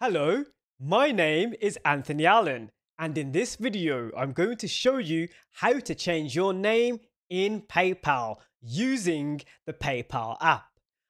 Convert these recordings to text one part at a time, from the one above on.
Hello, my name is Anthony Allen, and in this video, I'm going to show you how to change your name in PayPal using the PayPal app.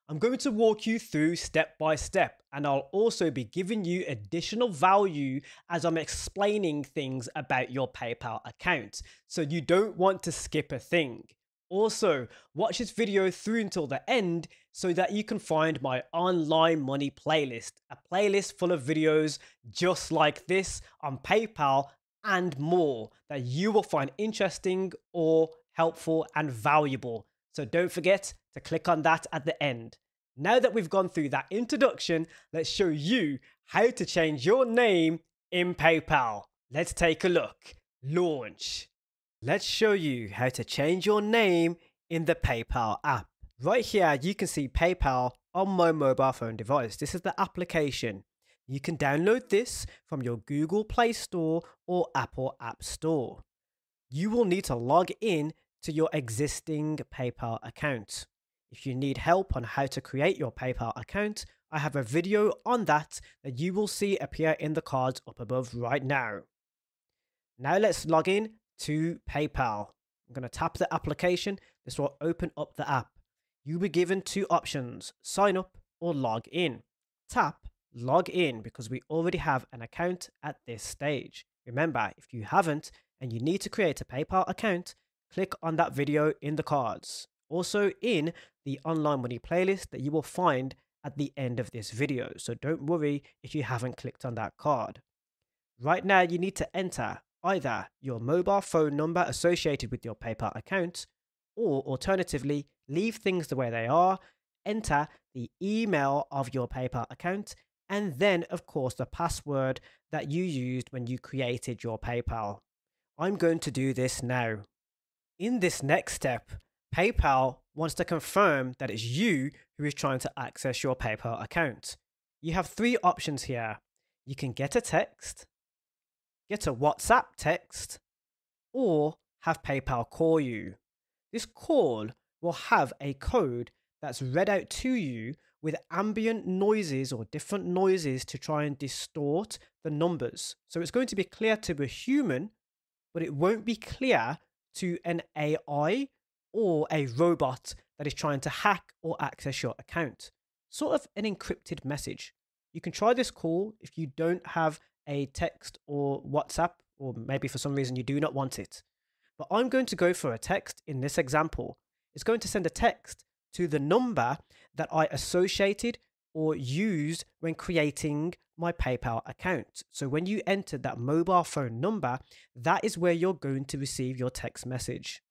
I'm going to walk you through step by step, and I'll also be giving you additional value as I'm explaining things about your PayPal account, so you don't want to skip a thing. Also, watch this video through until the end so that you can find my online money playlist, a playlist full of videos just like this on PayPal and more that you will find interesting or helpful and valuable. So don't forget to click on that at the end. Now that we've gone through that introduction, let's show you how to change your name in PayPal. Let's take a look. Launch. Let's show you how to change your name in the PayPal app. Right here, you can see PayPal on my mobile phone device. This is the application. You can download this from your Google Play Store or Apple App Store. You will need to log in to your existing PayPal account. If you need help on how to create your PayPal account, I have a video on that that you will see appear in the cards up above right now. Now let's log in to PayPal. I'm going to tap the application. This will open up the app. You'll be given two options sign up or log in. Tap log in because we already have an account at this stage. Remember, if you haven't and you need to create a PayPal account, click on that video in the cards. Also, in the online money playlist that you will find at the end of this video. So don't worry if you haven't clicked on that card. Right now, you need to enter either your mobile phone number associated with your PayPal account, or alternatively, leave things the way they are, enter the email of your PayPal account, and then, of course, the password that you used when you created your PayPal. I'm going to do this now. In this next step, PayPal wants to confirm that it's you who is trying to access your PayPal account. You have three options here. You can get a text, get a WhatsApp text, or have PayPal call you. This call will have a code that's read out to you with ambient noises or different noises to try and distort the numbers. So it's going to be clear to a human, but it won't be clear to an AI or a robot that is trying to hack or access your account. Sort of an encrypted message. You can try this call if you don't have a text or WhatsApp, or maybe for some reason you do not want it. But I'm going to go for a text in this example. It's going to send a text to the number that I associated or used when creating my PayPal account. So when you enter that mobile phone number, that is where you're going to receive your text message.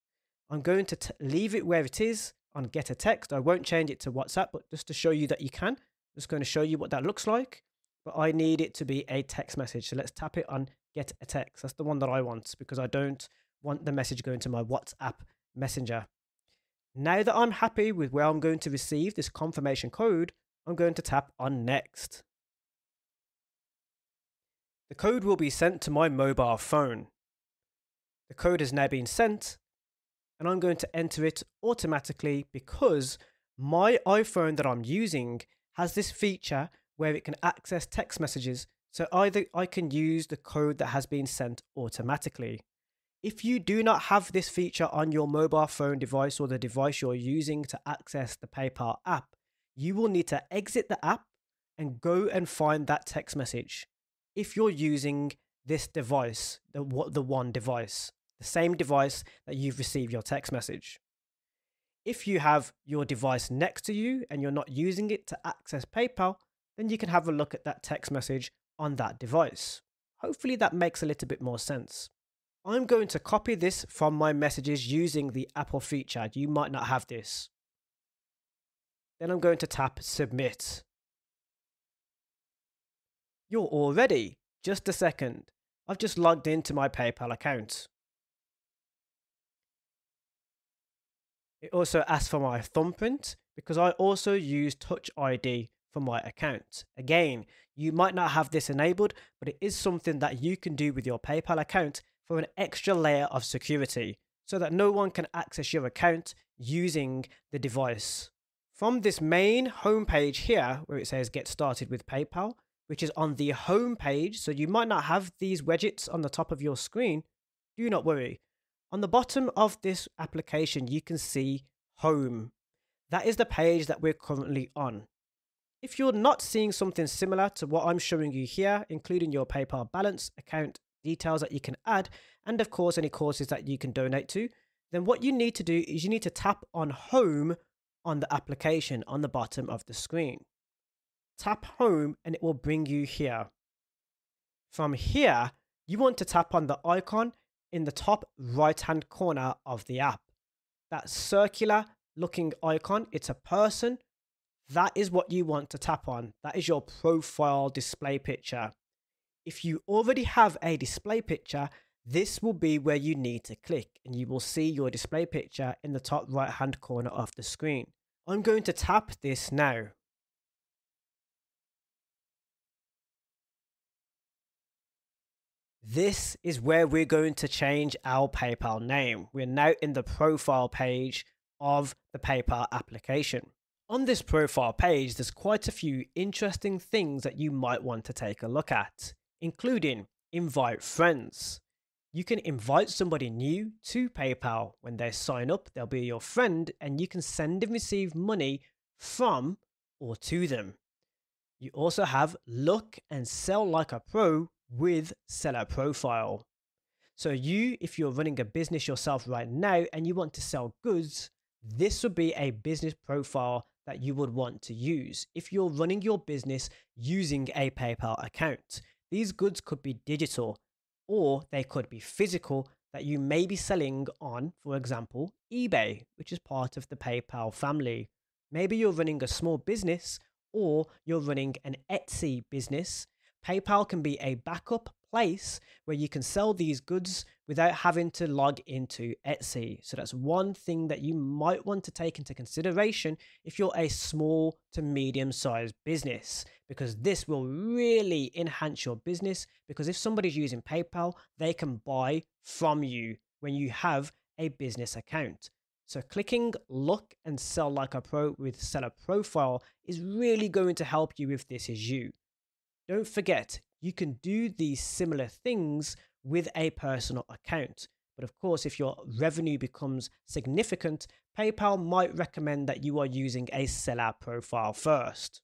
I'm going to leave it where it is on get a text. I won't change it to WhatsApp, but just to show you that you can, I'm just going to show you what that looks like but I need it to be a text message. So let's tap it on get a text. That's the one that I want because I don't want the message going to my WhatsApp messenger. Now that I'm happy with where I'm going to receive this confirmation code, I'm going to tap on next. The code will be sent to my mobile phone. The code has now been sent and I'm going to enter it automatically because my iPhone that I'm using has this feature where it can access text messages. So either I can use the code that has been sent automatically. If you do not have this feature on your mobile phone device or the device you're using to access the PayPal app, you will need to exit the app and go and find that text message. If you're using this device, the, the one device, the same device that you've received your text message. If you have your device next to you and you're not using it to access PayPal, then you can have a look at that text message on that device. Hopefully that makes a little bit more sense. I'm going to copy this from my messages using the Apple feature. You might not have this. Then I'm going to tap submit. You're all ready. Just a second. I've just logged into my PayPal account. It also asks for my thumbprint because I also use Touch ID for my account. Again, you might not have this enabled, but it is something that you can do with your PayPal account for an extra layer of security so that no one can access your account using the device. From this main homepage here, where it says get started with PayPal, which is on the home page. So you might not have these widgets on the top of your screen. Do not worry. On the bottom of this application, you can see home. That is the page that we're currently on. If you're not seeing something similar to what I'm showing you here, including your PayPal balance, account details that you can add, and of course any courses that you can donate to, then what you need to do is you need to tap on home on the application on the bottom of the screen. Tap home and it will bring you here. From here, you want to tap on the icon in the top right hand corner of the app. That circular looking icon, it's a person. That is what you want to tap on. That is your profile display picture. If you already have a display picture, this will be where you need to click and you will see your display picture in the top right hand corner of the screen. I'm going to tap this now. This is where we're going to change our PayPal name. We're now in the profile page of the PayPal application. On this profile page, there's quite a few interesting things that you might want to take a look at, including invite friends. You can invite somebody new to PayPal. When they sign up, they'll be your friend and you can send and receive money from or to them. You also have look and sell like a pro with seller profile. So you, if you're running a business yourself right now and you want to sell goods, this would be a business profile that you would want to use if you're running your business using a PayPal account. These goods could be digital or they could be physical that you may be selling on, for example, eBay, which is part of the PayPal family. Maybe you're running a small business or you're running an Etsy business PayPal can be a backup place where you can sell these goods without having to log into Etsy. So that's one thing that you might want to take into consideration if you're a small to medium sized business, because this will really enhance your business. Because if somebody's using PayPal, they can buy from you when you have a business account. So clicking look and sell like a pro with seller profile is really going to help you if this is you. Don't forget, you can do these similar things with a personal account. But of course, if your revenue becomes significant, PayPal might recommend that you are using a seller profile first.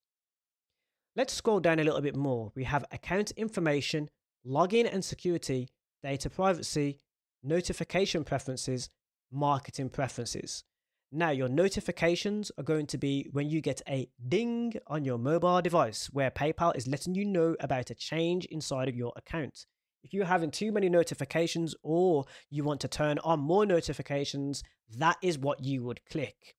Let's scroll down a little bit more. We have account information, login and security, data privacy, notification preferences, marketing preferences. Now, your notifications are going to be when you get a ding on your mobile device where PayPal is letting you know about a change inside of your account. If you're having too many notifications or you want to turn on more notifications, that is what you would click.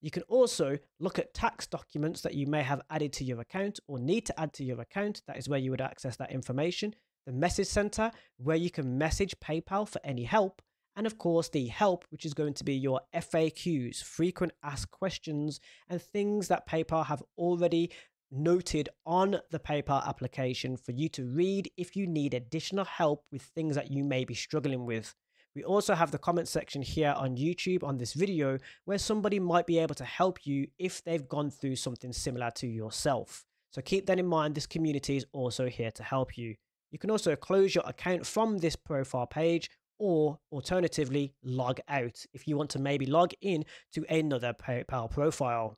You can also look at tax documents that you may have added to your account or need to add to your account. That is where you would access that information. The message center, where you can message PayPal for any help and of course the help, which is going to be your FAQs, frequent asked questions, and things that PayPal have already noted on the PayPal application for you to read if you need additional help with things that you may be struggling with. We also have the comment section here on YouTube on this video where somebody might be able to help you if they've gone through something similar to yourself. So keep that in mind, this community is also here to help you. You can also close your account from this profile page or alternatively log out if you want to maybe log in to another PayPal profile.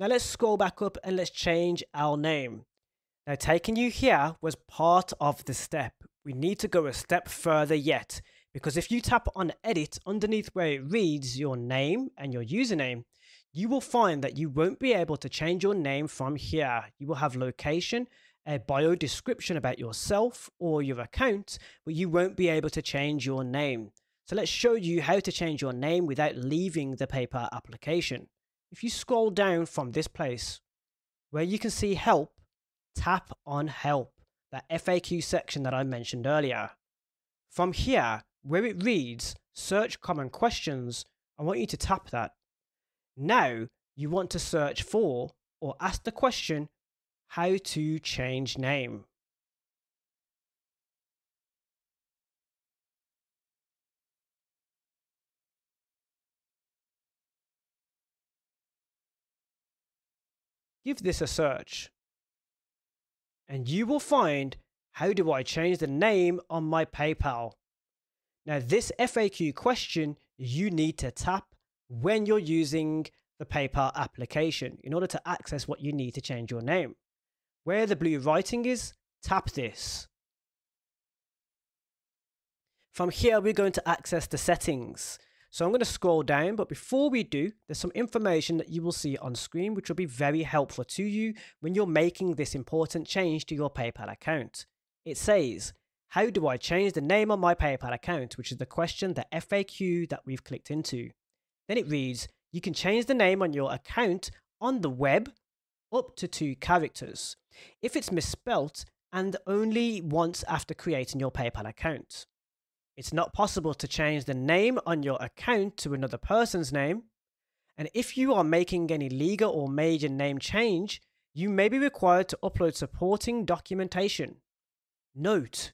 Now let's scroll back up and let's change our name. Now taking you here was part of the step. We need to go a step further yet because if you tap on edit underneath where it reads your name and your username, you will find that you won't be able to change your name from here. You will have location a bio description about yourself or your account, but you won't be able to change your name. So let's show you how to change your name without leaving the PayPal application. If you scroll down from this place, where you can see help, tap on help, that FAQ section that I mentioned earlier. From here, where it reads search common questions, I want you to tap that. Now you want to search for or ask the question how to change name. Give this a search. and you will find how do I change the name on my PayPal. Now this FAQ question you need to tap when you're using the PayPal application in order to access what you need to change your name. Where the blue writing is, tap this. From here, we're going to access the settings. So I'm going to scroll down, but before we do, there's some information that you will see on screen, which will be very helpful to you when you're making this important change to your PayPal account. It says, how do I change the name on my PayPal account, which is the question, the FAQ that we've clicked into. Then it reads, you can change the name on your account on the web up to two characters if it's misspelt and only once after creating your PayPal account. It's not possible to change the name on your account to another person's name. And if you are making any legal or major name change, you may be required to upload supporting documentation. Note,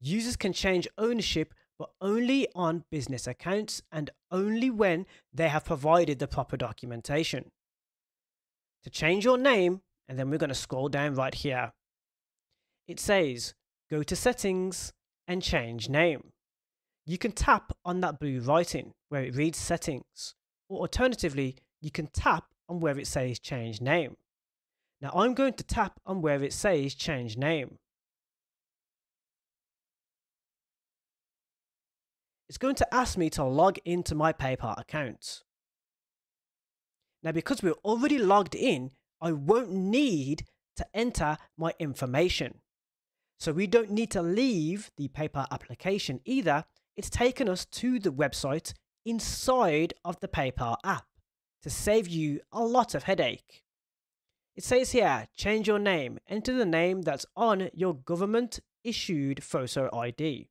users can change ownership but only on business accounts and only when they have provided the proper documentation. To change your name, and then we're going to scroll down right here. It says, go to settings and change name you can tap on that blue writing where it reads settings, or alternatively, you can tap on where it says change name. Now I'm going to tap on where it says change name. It's going to ask me to log into my PayPal account. Now because we're already logged in, I won't need to enter my information. So we don't need to leave the PayPal application either it's taken us to the website inside of the PayPal app to save you a lot of headache. It says here, change your name, enter the name that's on your government issued photo ID.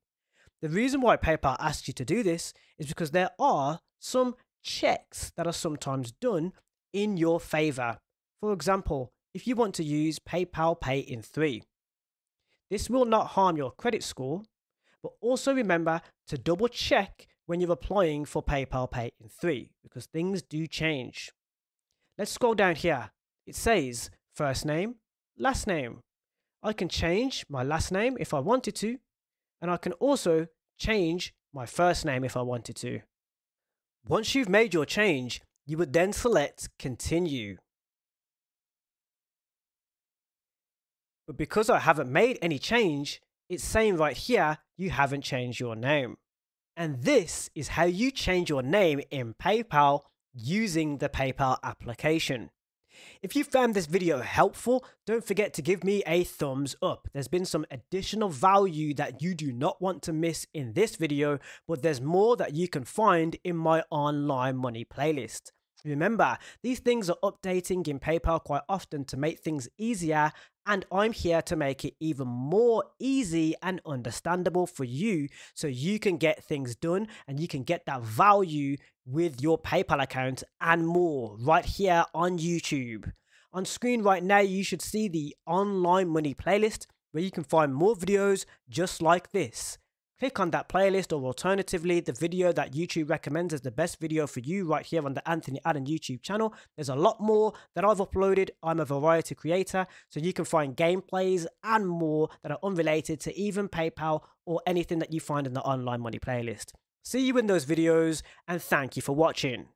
The reason why PayPal asks you to do this is because there are some checks that are sometimes done in your favor. For example, if you want to use PayPal Pay in 3. This will not harm your credit score but also remember to double check when you're applying for PayPal Pay in 3 because things do change. Let's scroll down here. It says first name, last name. I can change my last name if I wanted to, and I can also change my first name if I wanted to. Once you've made your change, you would then select continue. But because I haven't made any change, it's saying right here, you haven't changed your name. And this is how you change your name in PayPal using the PayPal application. If you found this video helpful, don't forget to give me a thumbs up. There's been some additional value that you do not want to miss in this video, but there's more that you can find in my online money playlist. Remember, these things are updating in PayPal quite often to make things easier, and I'm here to make it even more easy and understandable for you so you can get things done and you can get that value with your PayPal account and more right here on YouTube. On screen right now, you should see the online money playlist where you can find more videos just like this. Click on that playlist or alternatively the video that YouTube recommends as the best video for you right here on the Anthony Allen YouTube channel. There's a lot more that I've uploaded. I'm a variety creator so you can find gameplays and more that are unrelated to even PayPal or anything that you find in the online money playlist. See you in those videos and thank you for watching.